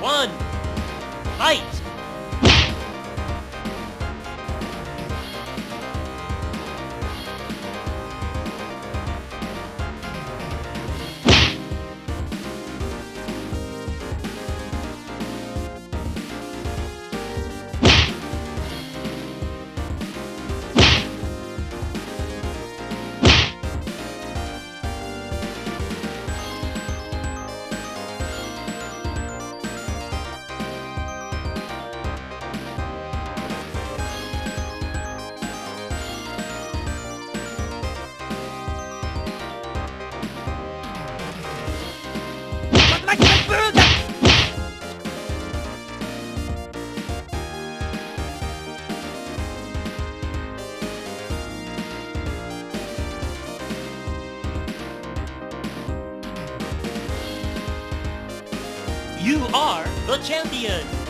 one, fight! You are the champion!